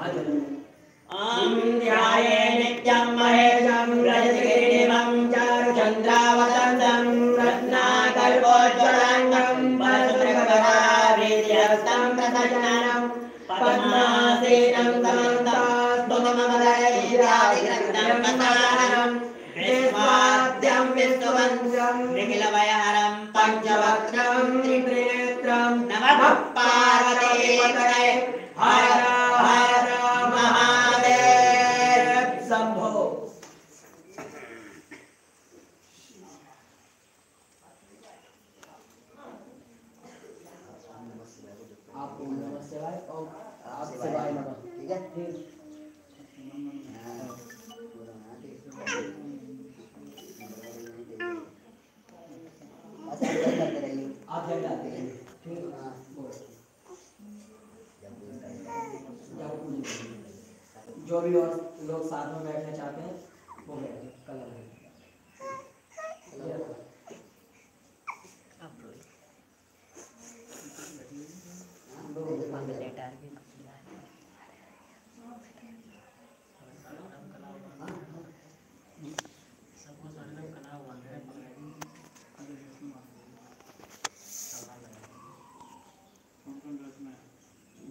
ॐ नित्यं महेशं रजतगिरिमं चारुचन्द्रावतंसं रत्नाकल्पोज्ज्वलङ्गं परशुभ्रगभराभिर्यस्तं प्रसन्नं पद्मासीनं समन्तास्तुतममलैरादिग्रन्थं विश्वाद्यं विश्ववन्द्यं निखिलभयहरं पञ्चवक्त्रं त्रिनेत्रं नमः पार्वतीपतये हर जो भी और लोग साथ में बैठना चाहते हैं वो बैठे कलर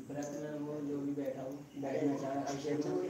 व्रत में वो जो भी बैठा हो बैठना चाहे अभिषेक में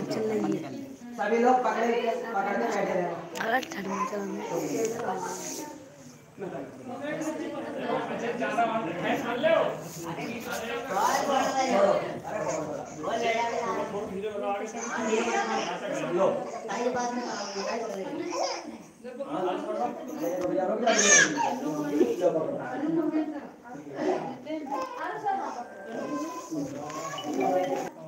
से सभी लोग पकड़े पकड़ के बैठे रहे लो रुक जा रुक जा लो